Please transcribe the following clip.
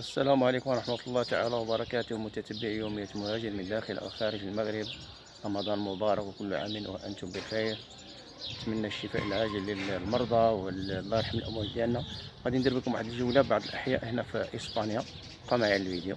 السلام عليكم ورحمة الله تعالى وبركاته. متتبعي يومية مهاجر من داخل أو خارج المغرب. رمضان مبارك وكل عام وأنتم بخير. نتمنى الشفاء العاجل للمرضى والله يرحم الأموات ديالنا غادي ندير لكم واحد الجولة بعض الأحياء هنا في إسبانيا. بقى معايا الفيديو.